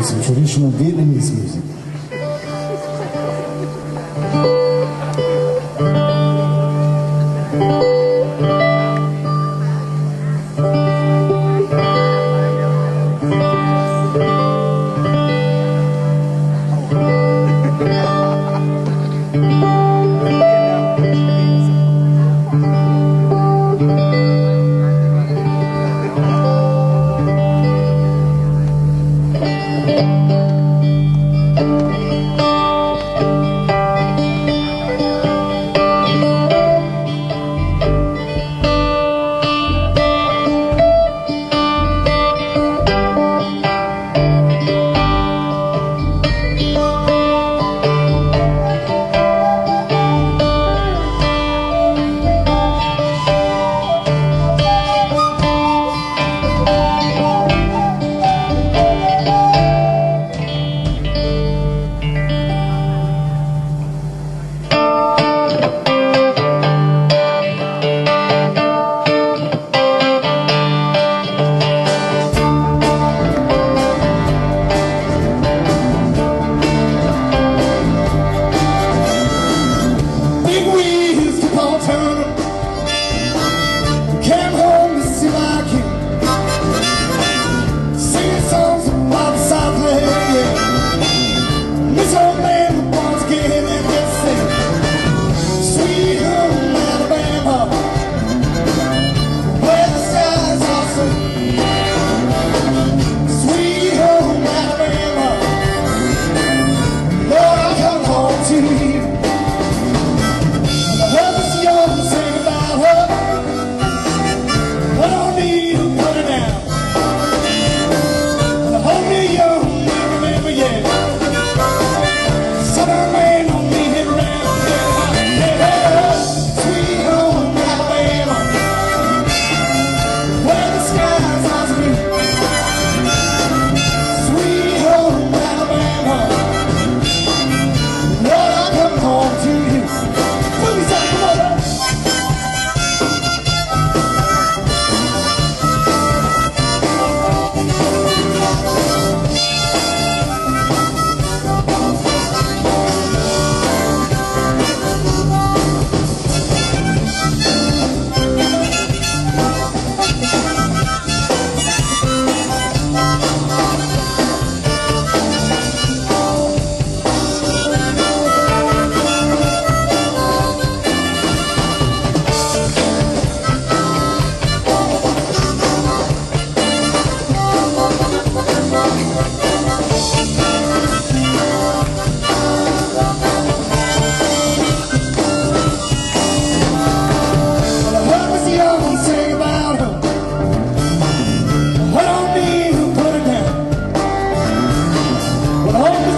traditional Vietnamese music. Thank you.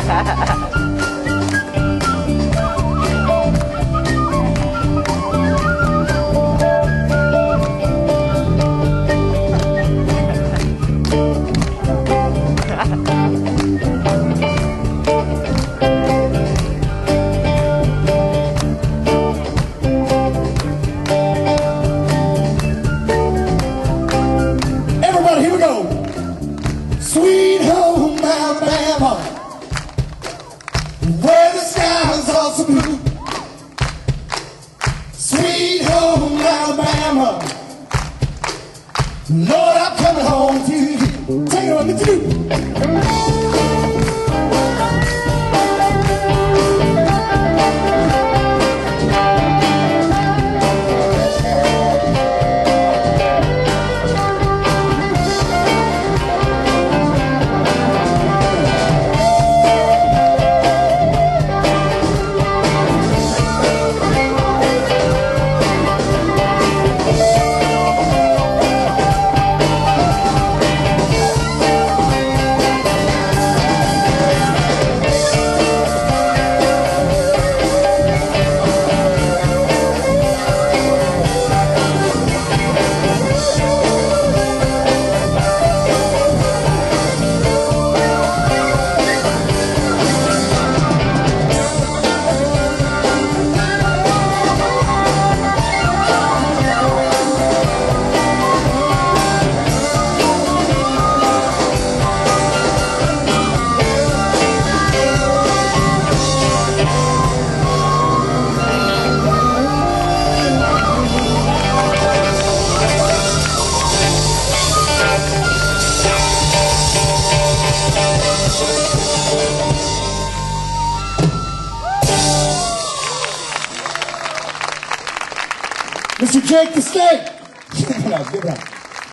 哈哈哈哈 Sweet home Alabama. Lord, I'm coming home to you. Take it on the tube. Mr. Jake the Snake. give it up, give it up.